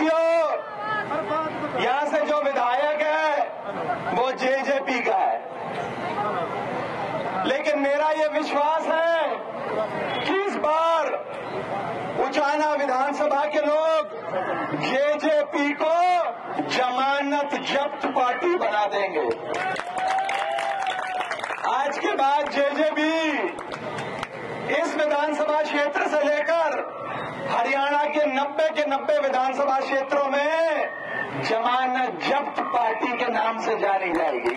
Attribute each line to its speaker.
Speaker 1: साथियों, यहाँ से जो विधायक है, वो जेजेपी का है। लेकिन मेरा ये विश्वास है कि इस बार उचाना विधानसभा के लोग जेजेपी को जमानत जब्त पार्टी बना देंगे। आज के बाद जेजेपी इस विधानसभा क्षेत्र हरियाणा के नब्बे विधानसभा क्षेत्रों में जमानत जब्त पार्टी के नाम से जानी जाएगी।